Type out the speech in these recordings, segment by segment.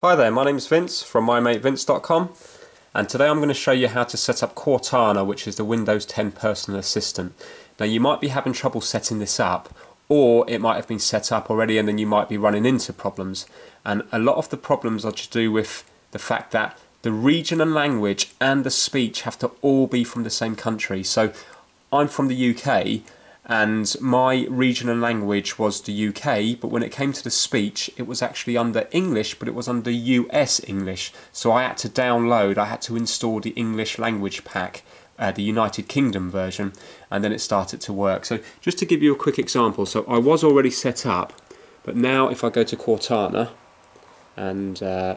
Hi there, my name is Vince from mymatevince.com and today I'm going to show you how to set up Cortana which is the Windows 10 personal assistant. Now you might be having trouble setting this up or it might have been set up already and then you might be running into problems and a lot of the problems are to do with the fact that the region and language and the speech have to all be from the same country. So I'm from the UK and my region and language was the UK, but when it came to the speech, it was actually under English, but it was under US English. So I had to download, I had to install the English language pack, uh, the United Kingdom version, and then it started to work. So just to give you a quick example, so I was already set up, but now if I go to Cortana and uh,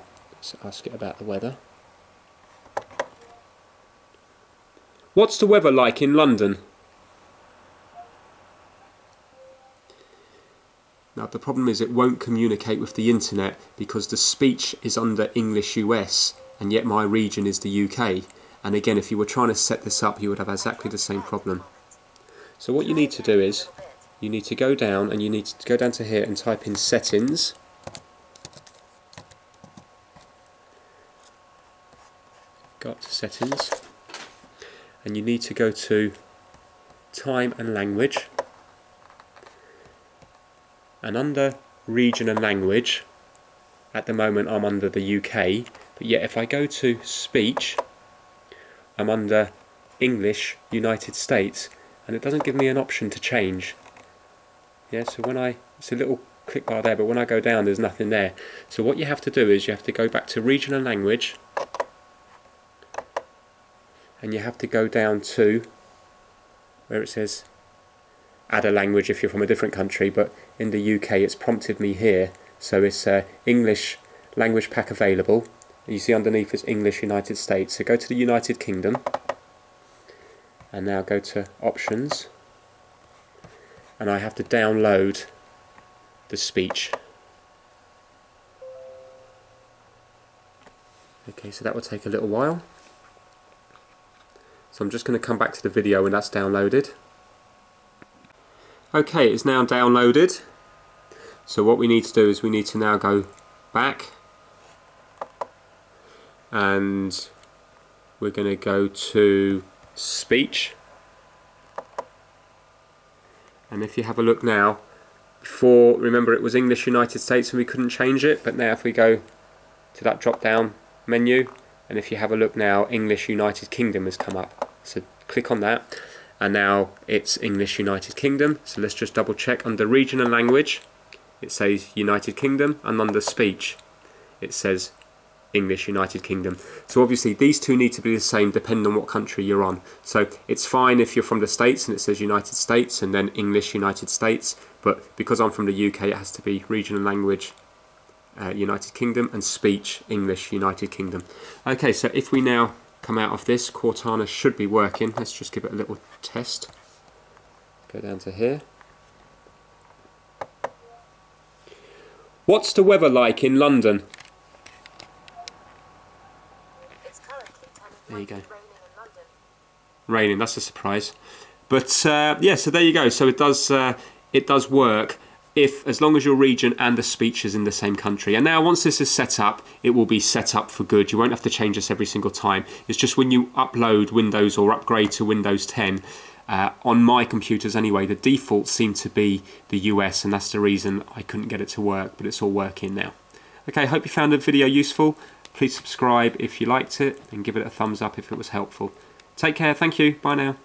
ask it about the weather. What's the weather like in London? Now the problem is it won't communicate with the internet because the speech is under English US and yet my region is the UK. And again, if you were trying to set this up, you would have exactly the same problem. So what you need to do is, you need to go down and you need to go down to here and type in settings. Got to settings. And you need to go to time and language and under region and language. At the moment I'm under the UK but yet if I go to speech I'm under English United States and it doesn't give me an option to change. Yeah so when I it's a little click bar there but when I go down there's nothing there. So what you have to do is you have to go back to region and language and you have to go down to where it says add a language if you're from a different country, but in the UK it's prompted me here. So it's uh, English language pack available. You see underneath is English United States. So go to the United Kingdom and now go to options and I have to download the speech. Okay, so that will take a little while. So I'm just going to come back to the video when that's downloaded. Okay, it's now downloaded. So what we need to do is we need to now go back. And we're going to go to speech. And if you have a look now before remember it was English United States and we couldn't change it but now if we go to that drop down menu and if you have a look now English United Kingdom has come up. So click on that and now it's English United Kingdom. So let's just double check under region and language. It says United Kingdom and under speech it says English United Kingdom. So obviously these two need to be the same depending on what country you're on. So it's fine if you're from the States and it says United States and then English United States but because I'm from the UK it has to be region and language uh, United Kingdom and speech English United Kingdom. Okay so if we now come out of this. Cortana should be working. Let's just give it a little test. Go down to here. What's the weather like in London? There you go. Raining, that's a surprise. But uh, yeah, so there you go. So it does uh, it does work if as long as your region and the speech is in the same country. And now once this is set up, it will be set up for good. You won't have to change this every single time. It's just when you upload Windows or upgrade to Windows 10, uh, on my computers anyway, the default seemed to be the US and that's the reason I couldn't get it to work, but it's all working now. Okay, hope you found the video useful. Please subscribe if you liked it and give it a thumbs up if it was helpful. Take care, thank you, bye now.